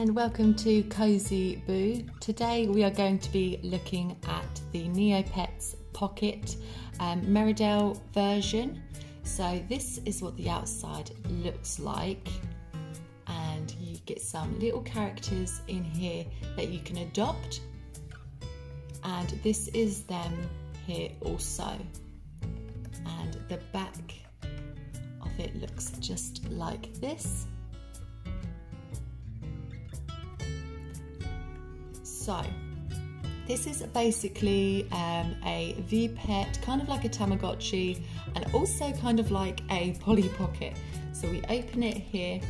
and welcome to Cozy Boo. Today we are going to be looking at the Neopets Pocket um, Meridell version. So this is what the outside looks like and you get some little characters in here that you can adopt and this is them here also and the back of it looks just like this So, this is basically um, a V-Pet, kind of like a Tamagotchi, and also kind of like a Polly Pocket. So we open it here,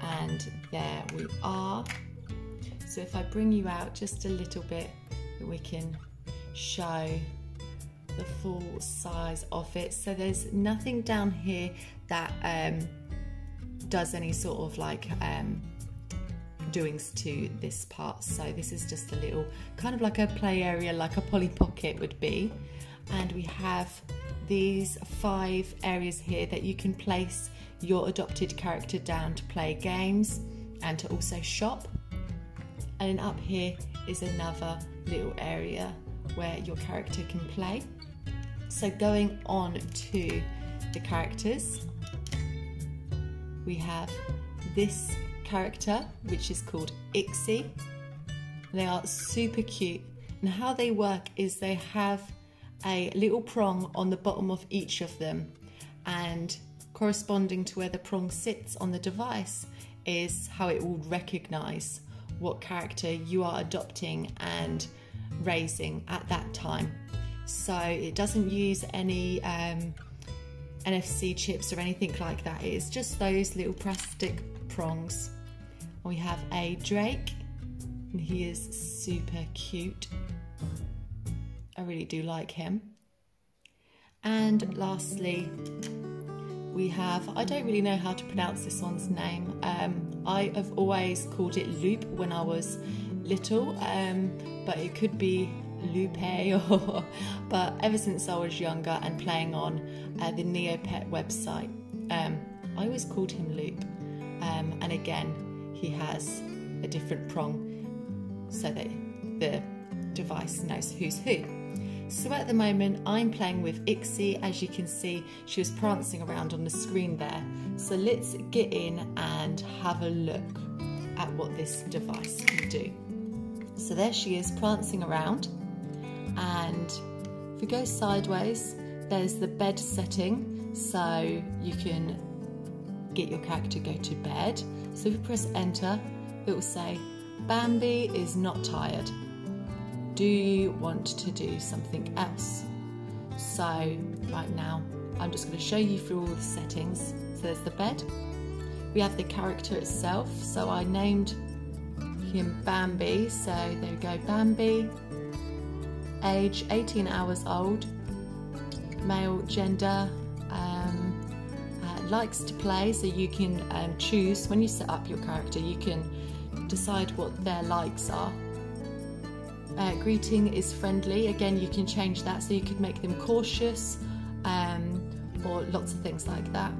and there we are. So if I bring you out just a little bit, we can show the full size of it. So there's nothing down here that um, does any sort of like um, doings to this part. So this is just a little kind of like a play area, like a Polly Pocket would be. And we have these five areas here that you can place your adopted character down to play games and to also shop. And up here is another little area where your character can play. So going on to the characters, we have this character, which is called Ixi. They are super cute. And how they work is they have a little prong on the bottom of each of them. And corresponding to where the prong sits on the device is how it will recognize what character you are adopting and raising at that time. So it doesn't use any um, NFC chips or anything like that. It is just those little plastic prongs we have a Draik, and he is super cute. I really do like him. And lastly, we have, I don't really know how to pronounce this one's name. Um, I have always called it Loop when I was little, um, but it could be Lupe or, but ever since I was younger and playing on uh, the Neopet website, um, I always called him Loop. Um, and again, he has a different prong so that the device knows who's who. So at the moment I'm playing with Ixi, as you can see she was prancing around on the screen there. So let's get in and have a look at what this device can do. So there she is prancing around and if we go sideways there's the bed setting so you can get your character to go to bed. So if you press enter, it will say, Bambi is not tired. Do you want to do something else? So right now, I'm just going to show you through all the settings. So there's the bed. We have the character itself. So I named him Bambi. So there we go, Bambi. Age 18 hours old. Male gender likes to play, so you can um, choose when you set up your character, you can decide what their likes are. Uh, greeting is friendly, again, you can change that so you could make them cautious um, or lots of things like that.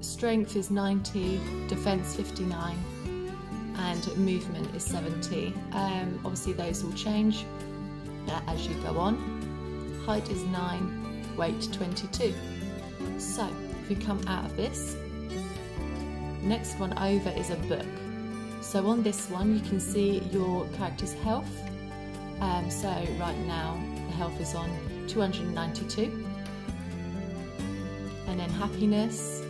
Strength is 90, defense 59, and movement is 70. Um, obviously, those will change uh, as you go on. Height is 9, weight 22. So, come out of this. Next one over is a book. So on this one you can see your character's health. Um, so right now the health is on 292. And then happiness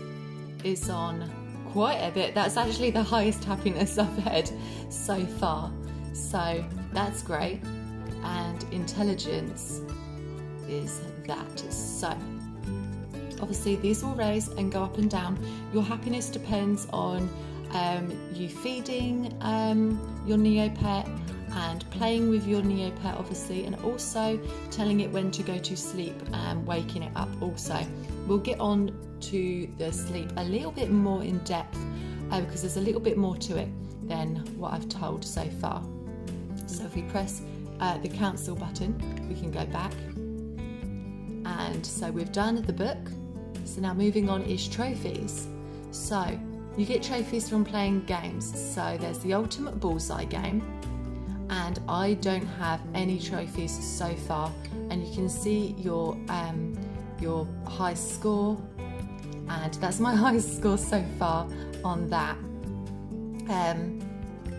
is on quite a bit. That's actually the highest happiness I've had so far. So that's great. And intelligence is that. So Obviously, these will raise and go up and down. Your happiness depends on um, you feeding um, your Neopet and playing with your Neopet, obviously, and also telling it when to go to sleep and waking it up. Also, we'll get on to the sleep a little bit more in depth uh, because there's a little bit more to it than what I've told so far. So, if we press uh, the cancel button, we can go back. And so we've done the book, so now moving on is trophies. So you get trophies from playing games. So there's the Ultimate Bullseye game, and I don't have any trophies so far. And you can see your um, your high score, and that's my highest score so far on that. Um,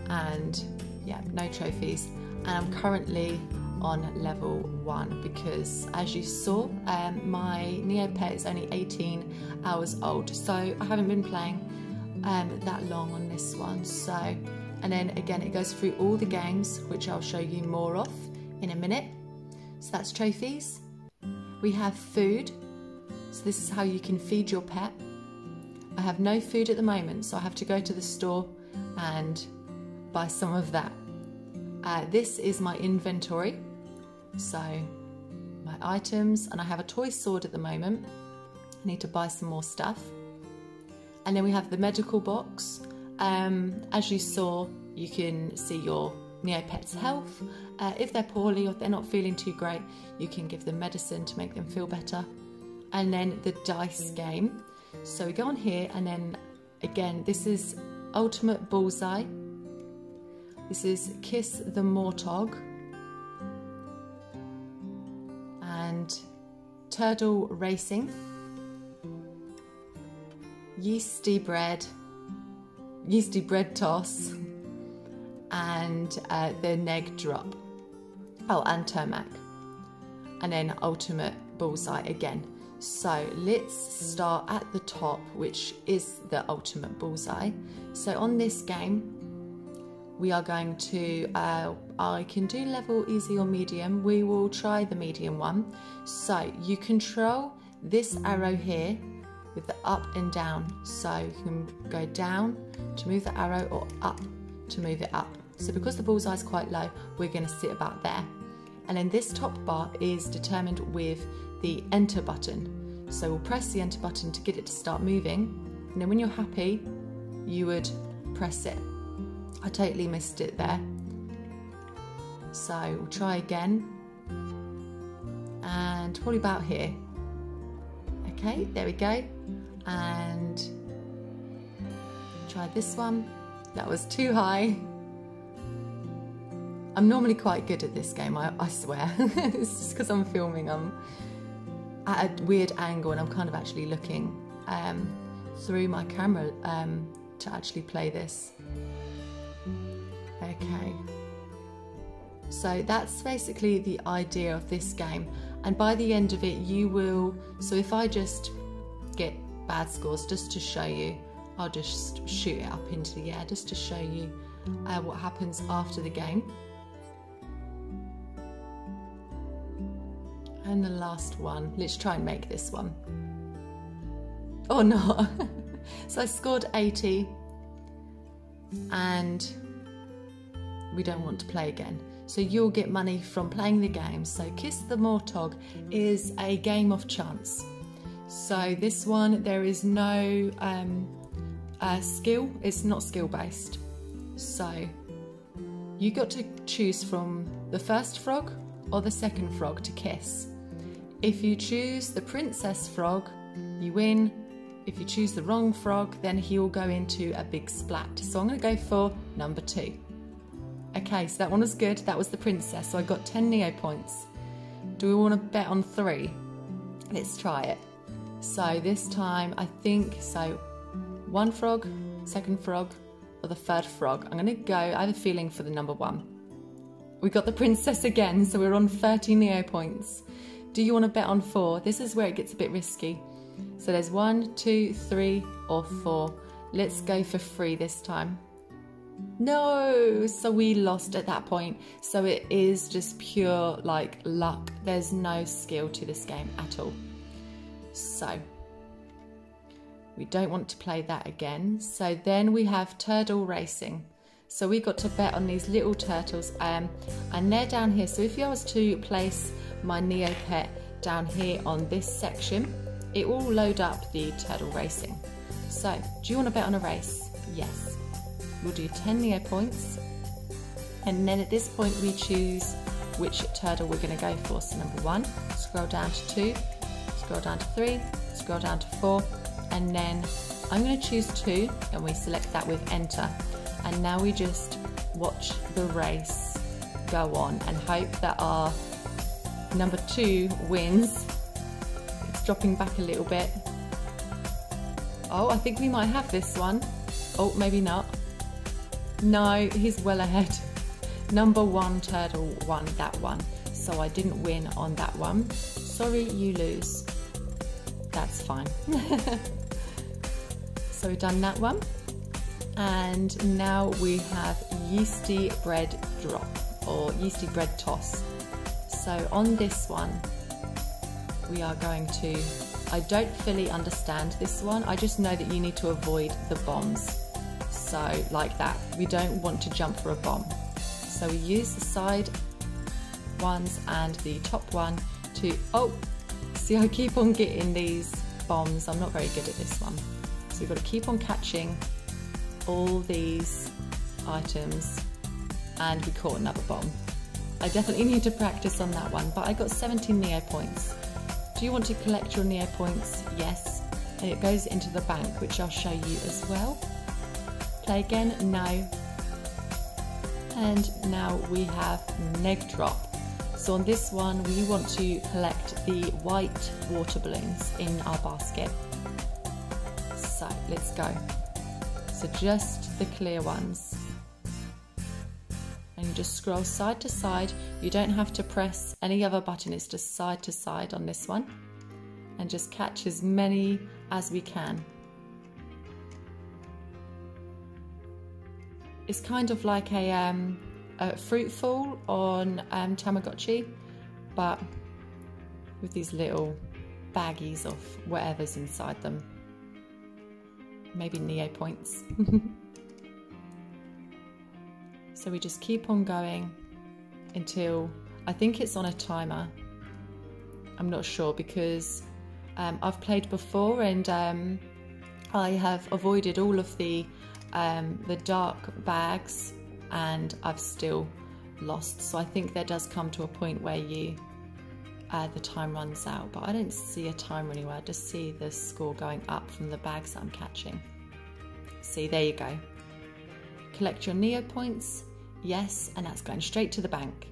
and yeah, no trophies. And I'm currently on level one because, as you saw, um, my Neopet is only 18 hours old, so I haven't been playing um, that long on this one. So, and then again, it goes through all the games, which I'll show you more of in a minute. So that's trophies. We have food. So this is how you can feed your pet. I have no food at the moment, so I have to go to the store and buy some of that. Uh, this is my inventory. So my items, and I have a toy sword at the moment. I need to buy some more stuff. And then we have the medical box. Um, as you saw, you can see your Neopet's health. Uh, if they're poorly or they're not feeling too great, you can give them medicine to make them feel better. And then the dice game. So we go on here, and then again, this is Ultimate Bullseye. This is Kiss the Mortog. Turtle Racing yeasty bread, yeasty bread toss, and uh, the neg drop. Oh, and Turmac. And then ultimate bullseye again. So let's start at the top, which is the ultimate bullseye. So on this game, we are going to, uh, I can do level easy or medium. We will try the medium one. So you control this arrow here with the up and down. So you can go down to move the arrow or up to move it up. So because the bullseye is quite low, we're going to sit about there. And then this top bar is determined with the enter button. So we'll press the enter button to get it to start moving. And then when you're happy, you would press it. I totally missed it there. So we'll try again. And probably about here. Okay, there we go. And try this one. That was too high. I'm normally quite good at this game, I, I swear. it's just because I'm filming, I'm at a weird angle and I'm kind of actually looking um, through my camera um, to actually play this. Okay. So that's basically the idea of this game and by the end of it you will so if I just get bad scores just to show you I'll just shoot it up into the air just to show you uh, what happens after the game and the last one let's try and make this one. Or not. so I scored 80 and we don't want to play again so you'll get money from playing the game. So Kiss the Mortog is a game of chance. So this one, there is no um, uh, skill, it's not skill based. So you got to choose from the first frog or the second frog to kiss. If you choose the princess frog, you win. If you choose the wrong frog, then he will go into a big splat. So I'm going to go for number two. Okay, so that one was good. That was the princess. So I got 10 Neo points. Do we want to bet on three? Let's try it. So this time, I think, so one frog, second frog, or the third frog. I'm going to go, I have a feeling for the number one. We got the princess again, so we're on 30 Neo points. Do you want to bet on four? This is where it gets a bit risky. So there's one, two, three, or four. Let's go for three this time. No, so we lost at that point. So it is just pure like luck. There's no skill to this game at all. So we don't want to play that again. So then we have turtle racing. So we got to bet on these little turtles um, and they're down here. So if I was to place my Neopet down here on this section, it will load up the turtle racing. So do you want to bet on a race? Yes. We'll do 10 Neo points. And then at this point we choose which turtle we're going to go for. So number one, scroll down to two, scroll down to three, scroll down to four, and then I'm going to choose two and we select that with enter. And now we just watch the race go on and hope that our number two wins. It's dropping back a little bit. Oh, I think we might have this one. Oh, maybe not. No, he's well ahead. Number one turtle won that one. So I didn't win on that one. Sorry, you lose. That's fine. so we've done that one. And now we have yeasty bread drop or yeasty bread toss. So on this one, we are going to, I don't fully understand this one. I just know that you need to avoid the bombs. So like that, we don't want to jump for a bomb. So we use the side ones and the top one to, oh, see I keep on getting these bombs. I'm not very good at this one. So we've got to keep on catching all these items and we caught another bomb. I definitely need to practice on that one, but I got 17 Neo points. Do you want to collect your Neo points? Yes. And it goes into the bank, which I'll show you as well. Again? No. And now we have Neg Drop. So on this one, we want to collect the white water balloons in our basket. So let's go. So just the clear ones and you just scroll side to side. You don't have to press any other button, it's just side to side on this one. And just catch as many as we can. It's kind of like a, um, a Fruitful on um, Tamagotchi, but with these little baggies of whatever's inside them. Maybe Neo points. So we just keep on going until I think it's on a timer. I'm not sure because um, I've played before and um, I have avoided all of the um, the dark bags and I've still lost. So I think there does come to a point where you uh, the time runs out, but I don't see a timer anywhere. I just see the score going up from the bags that I'm catching. See, there you go. Collect your Neo points Yes, and that's going straight to the bank.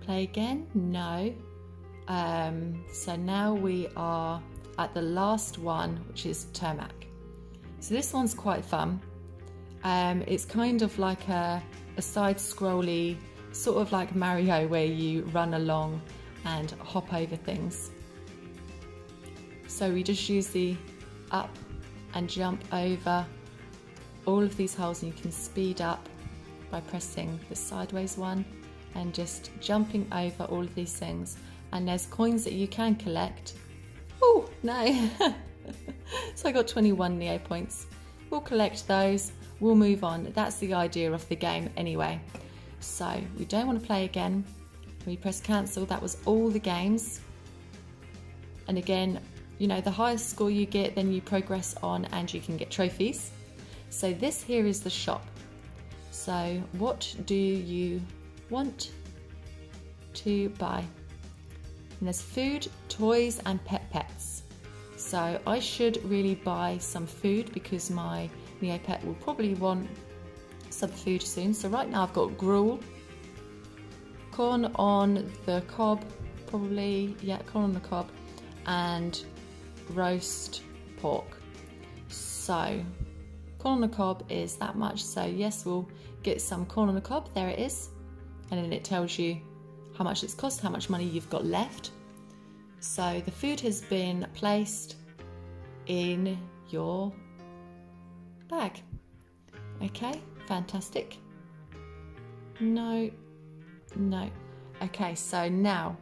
Play again? No. Um, so now we are at the last one, which is Turmac. So this one's quite fun. Um, it's kind of like a, a side scrolly, sort of like Mario, where you run along and hop over things. So we just use the up and jump over all of these holes and you can speed up by pressing the sideways one and just jumping over all of these things. And there's coins that you can collect. Oh, no. so I got 21 Neo points. We'll collect those. We'll move on. That's the idea of the game anyway. So we don't want to play again. We press cancel. That was all the games. And again, you know, the highest score you get, then you progress on and you can get trophies. So this here is the shop. So, what do you want to buy? And there's food, toys, and pet pets. So, I should really buy some food because my Neo pet will probably want some food soon. So, right now I've got gruel, corn on the cob, probably, yeah, corn on the cob, and roast pork. So, corn on the cob is that much. So, yes, we'll get some corn on the cob, there it is. And then it tells you how much it's cost, how much money you've got left. So the food has been placed in your bag. Okay, fantastic. No, no. Okay, so now,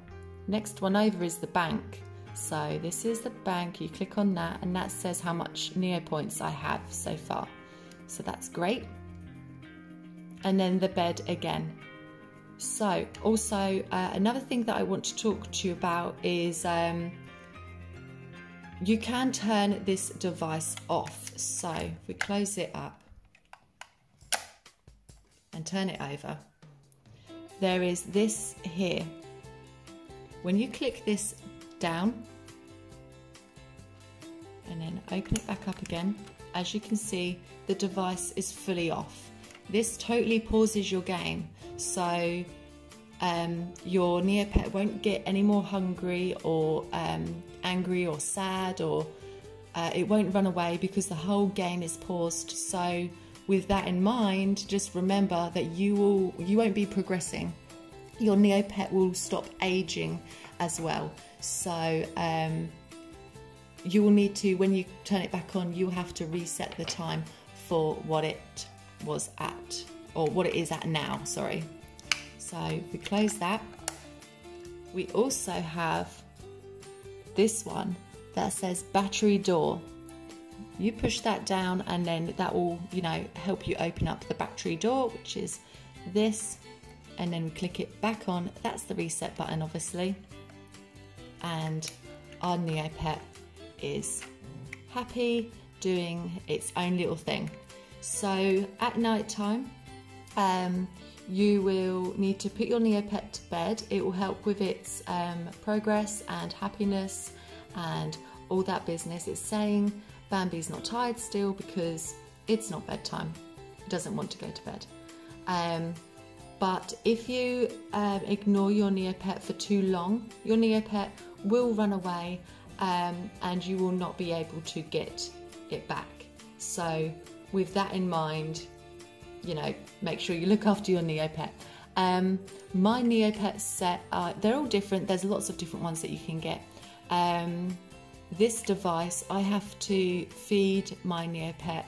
next one over is the bank. So this is the bank, you click on that and that says how much Neo points I have so far. So that's great and then the bed again. So, also, uh, another thing that I want to talk to you about is um, you can turn this device off. So, if we close it up and turn it over, there is this here. When you click this down, and then open it back up again. As you can see, the device is fully off. This totally pauses your game, so um, your Neopet won't get any more hungry or um, angry or sad or uh, it won't run away because the whole game is paused. So with that in mind, just remember that you will you won't be progressing. Your Neopet will stop aging as well. So um, you will need to, when you turn it back on, you'll have to reset the time for what it was at, or what it is at now, sorry. So we close that. We also have this one that says battery door. You push that down and then that will, you know, help you open up the battery door, which is this. And then click it back on. That's the reset button, obviously. And our Neopet is happy doing its own little thing. So at night time, um, you will need to put your Neopet to bed. It will help with its um, progress and happiness and all that business. It's saying Bambi's not tired still because it's not bedtime. It doesn't want to go to bed. Um, but if you um, ignore your Neopet for too long, your Neopet will run away um, and you will not be able to get it back. So, with that in mind, you know, make sure you look after your Neopet. Um, my Neopet set, uh, they're all different. There's lots of different ones that you can get. Um, this device, I have to feed my Neopet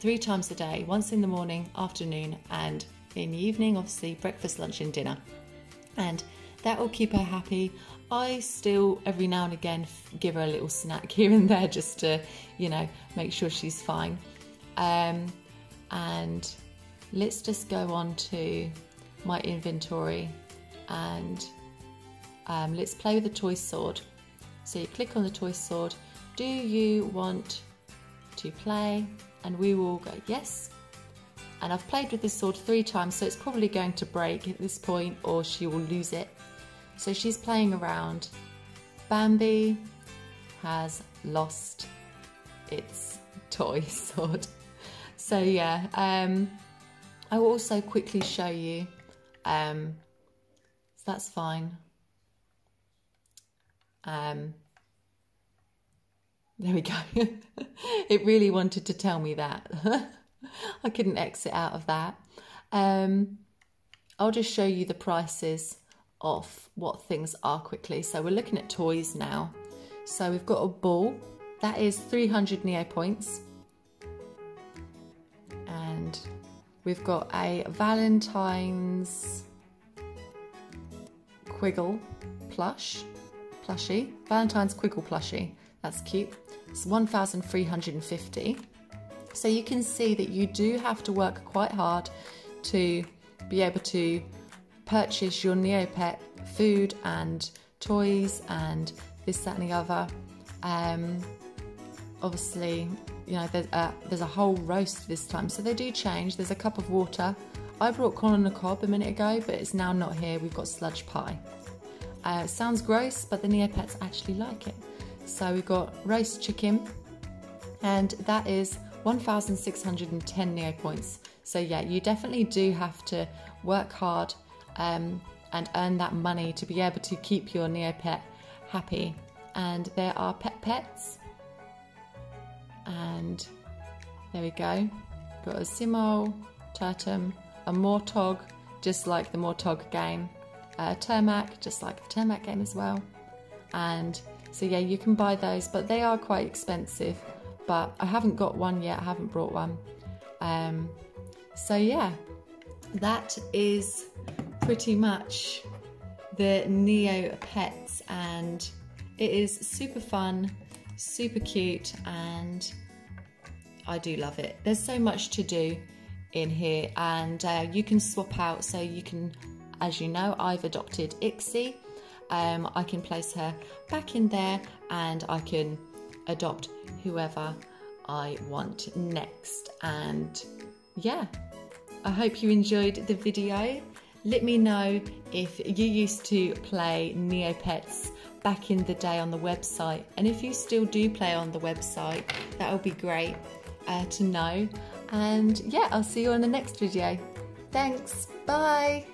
three times a day, once in the morning, afternoon, and in the evening, obviously, breakfast, lunch, and dinner. And that will keep her happy. I still, every now and again, give her a little snack here and there just to, you know, make sure she's fine. Um, and let's just go on to my inventory and um, let's play with the toy sword. So you click on the toy sword. Do you want to play? And we will go yes. And I've played with this sword three times, so it's probably going to break at this point or she will lose it. So she's playing around. Bambi has lost its toy sword. So yeah, um, I will also quickly show you. Um, so that's fine. Um, there we go. it really wanted to tell me that. I couldn't exit out of that. Um, I'll just show you the prices of what things are quickly. So we're looking at toys now. So we've got a ball. That is 300 Neo points. And we've got a Valentine's Quiggle plush, plushie. Valentine's Quiggle plushie. That's cute. It's 1,350. So you can see that you do have to work quite hard to be able to purchase your Neopet food and toys and this, that, and the other. Um, obviously, you know, there's a, there's a whole roast this time, so they do change. There's a cup of water. I brought corn on the cob a minute ago, but it's now not here. We've got sludge pie. Uh, sounds gross, but the Neopets actually like it. So we've got roast chicken, and that is 1,610 Neo points. So yeah, you definitely do have to work hard um, and earn that money to be able to keep your Neopet happy. And there are pet pets. And there we go. Got a Simo, Turtom, a Mortog, just like the Mortog game. A Turmac, just like the Turmac game as well. And so yeah, you can buy those, but they are quite expensive. But I haven't got one yet, I haven't brought one. Um, so yeah, that is pretty much the Neo Pets, and it is super fun, super cute, and I do love it. There's so much to do in here, and uh, you can swap out. So you can, as you know, I've adopted Ixi. Um, I can place her back in there, and I can adopt whoever I want next. And yeah, I hope you enjoyed the video. let me know if you used to play Neopets back in the day on the website. And if you still do play on the website, that would be great uh, to know. And yeah, I'll see you on the next video. Thanks. Bye.